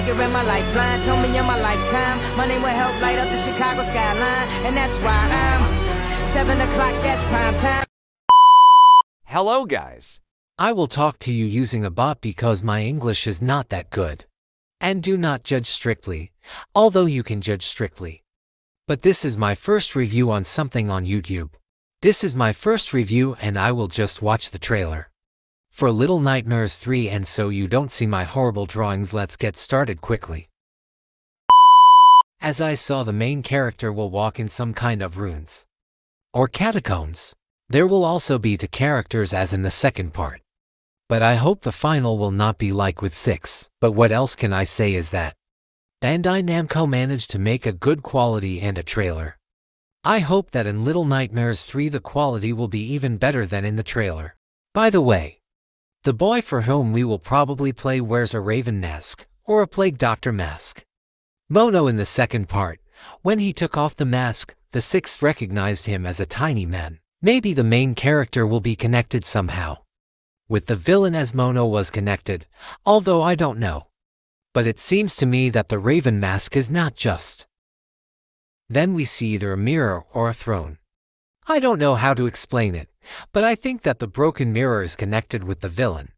like you're in my lifeline. Told me in my lifetime, money will help light up the Chicago skyline. And that's why I'm 7 o'clock, that's prime time. Hello, guys. I will talk to you using a bot because my English is not that good. And do not judge strictly, although you can judge strictly. But this is my first review on something on YouTube. This is my first review and I will just watch the trailer. For Little Nightmares 3 and so you don't see my horrible drawings let's get started quickly. As I saw the main character will walk in some kind of ruins. Or catacombs. There will also be two characters as in the second part. But I hope the final will not be like with 6, but what else can I say is that Bandai Namco managed to make a good quality and a trailer. I hope that in Little Nightmares 3 the quality will be even better than in the trailer. By the way, the boy for whom we will probably play wears a raven mask, or a plague doctor mask. Mono in the second part, when he took off the mask, the sixth recognized him as a tiny man. Maybe the main character will be connected somehow. With the villain as Mono was connected, although I don't know. But it seems to me that the Raven mask is not just. Then we see either a mirror or a throne. I don't know how to explain it, but I think that the broken mirror is connected with the villain.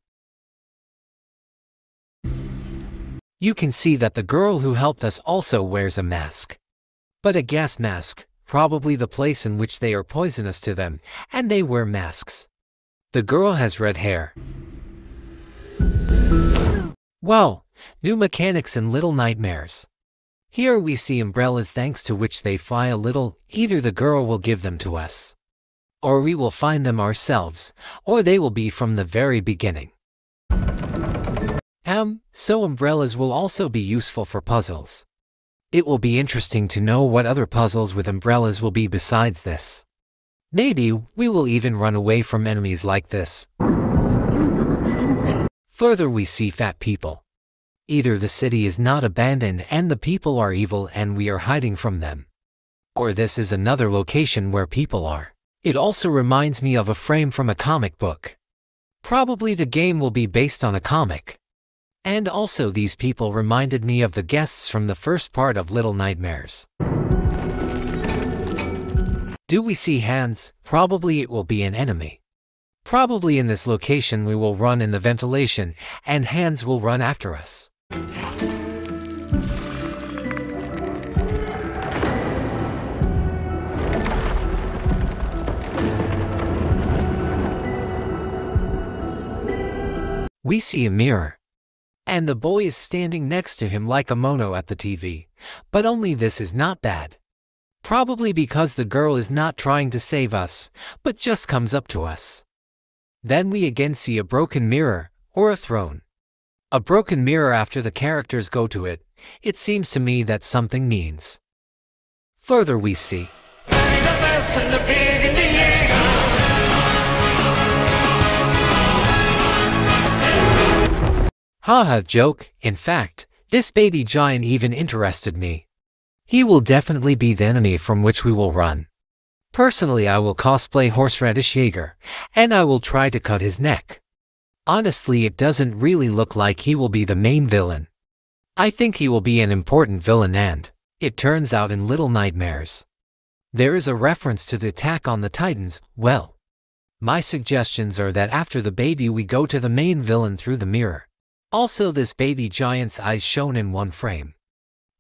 You can see that the girl who helped us also wears a mask. But a gas mask, probably the place in which they are poisonous to them, and they wear masks. The girl has red hair. Well, new mechanics and Little Nightmares. Here we see umbrellas thanks to which they fly a little, either the girl will give them to us. Or we will find them ourselves, or they will be from the very beginning. Um, so umbrellas will also be useful for puzzles. It will be interesting to know what other puzzles with umbrellas will be besides this. Maybe we will even run away from enemies like this. Further we see fat people. Either the city is not abandoned and the people are evil and we are hiding from them. Or this is another location where people are. It also reminds me of a frame from a comic book. Probably the game will be based on a comic. And also these people reminded me of the guests from the first part of Little Nightmares. Do we see hands? Probably it will be an enemy. Probably in this location we will run in the ventilation, and hands will run after us. We see a mirror. And the boy is standing next to him like a mono at the TV. But only this is not bad. Probably because the girl is not trying to save us, but just comes up to us. Then we again see a broken mirror, or a throne. A broken mirror after the characters go to it, it seems to me that something means. Further we see. Haha joke, in fact, this baby giant even interested me. He will definitely be the enemy from which we will run. Personally I will cosplay Horseradish Jaeger, and I will try to cut his neck. Honestly it doesn't really look like he will be the main villain. I think he will be an important villain and, it turns out in Little Nightmares. There is a reference to the attack on the Titans, well. My suggestions are that after the baby we go to the main villain through the mirror. Also this baby giant's eyes shown in one frame.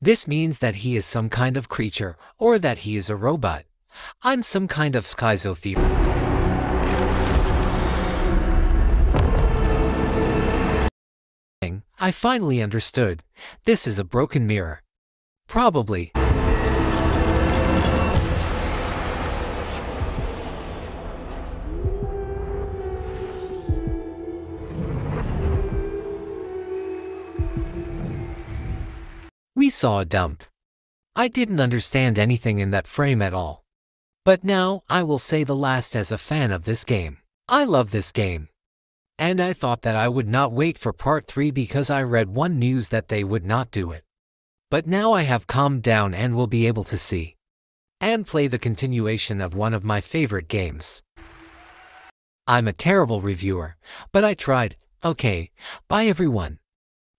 This means that he is some kind of creature, or that he is a robot. I'm some kind of schizotheory. I finally understood. This is a broken mirror. Probably. We saw a dump. I didn't understand anything in that frame at all. But now, I will say the last as a fan of this game. I love this game. And I thought that I would not wait for part 3 because I read one news that they would not do it. But now I have calmed down and will be able to see and play the continuation of one of my favorite games. I'm a terrible reviewer, but I tried. Okay, bye everyone.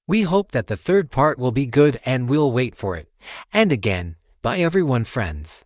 We hope that the third part will be good and we'll wait for it. And again, bye everyone friends.